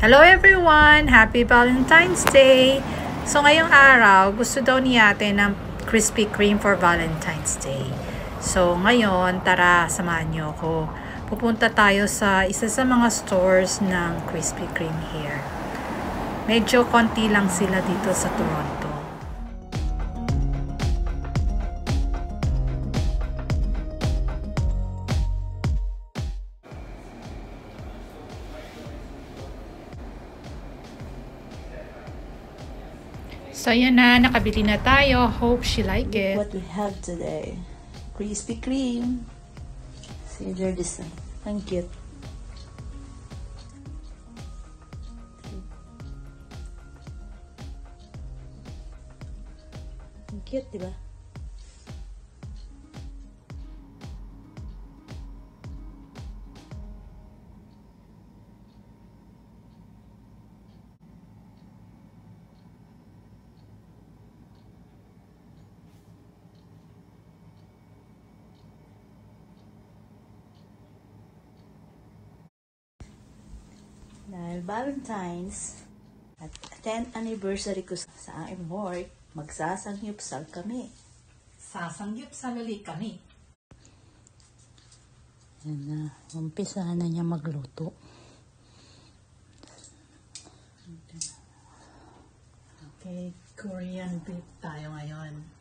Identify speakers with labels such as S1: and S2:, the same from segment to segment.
S1: Hello everyone! Happy Valentine's Day! So ngayong araw, gusto daw ni ate ng Krispy Kreme for Valentine's Day. So ngayon, tara, samahan niyo ako. Pupunta tayo sa isa sa mga stores ng Krispy Kreme here. Medyo konti lang sila dito sa Toronto. So, yan na. Nakabili na tayo. Hope she like it.
S2: What we have today. Krispy Kreme. See their design. Ang cute. Ang cute, di Dahil Valentine's at 10th anniversary ko sa aking work, magsasangyupsal kami.
S1: Sasangyip sa lali kami.
S2: Yan na, umpisahan na niya magluto.
S1: Okay, Korean beef tayo ngayon.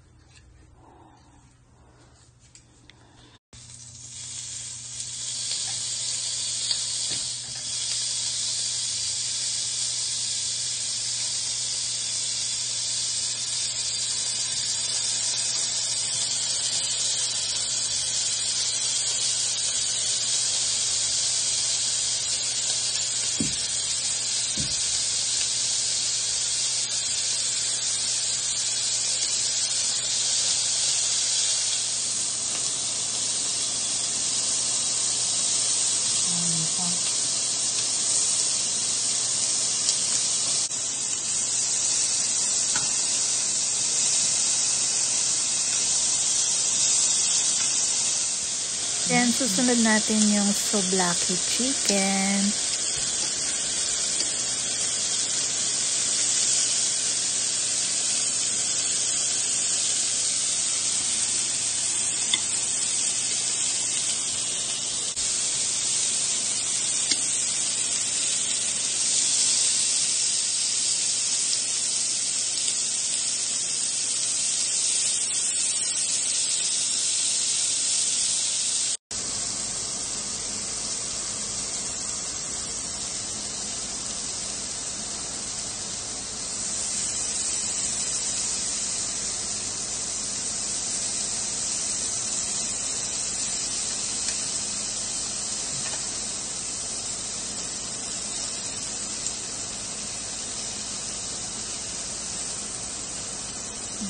S1: Then, susunod natin yung soblaki chicken.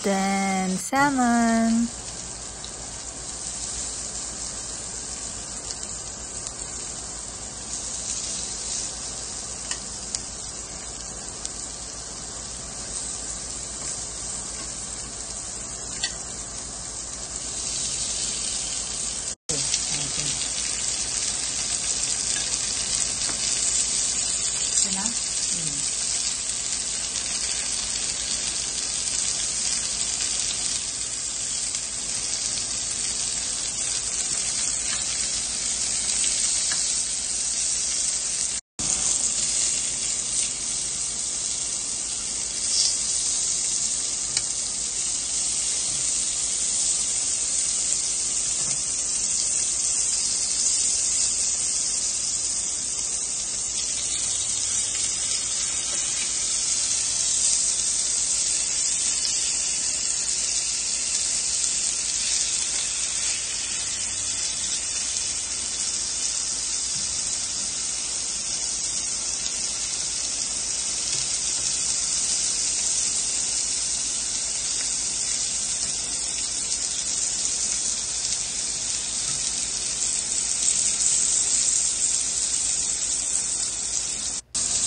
S1: Then, salmon.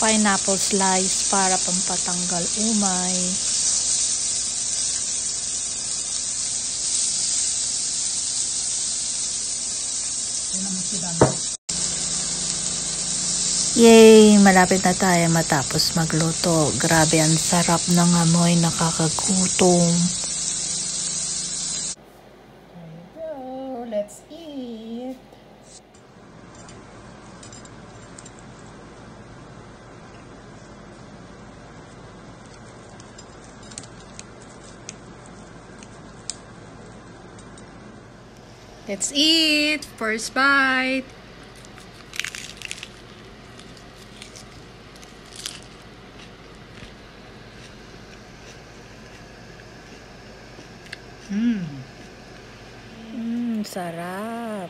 S1: Pineapple slice para pampatanggal umay. Yay! Malapit na tayo matapos magluto. Grabe, ang sarap ng amoy, nakakagutom. There you go. Let's eat. Let's eat. First bite. Mmm. Mmm, sarap.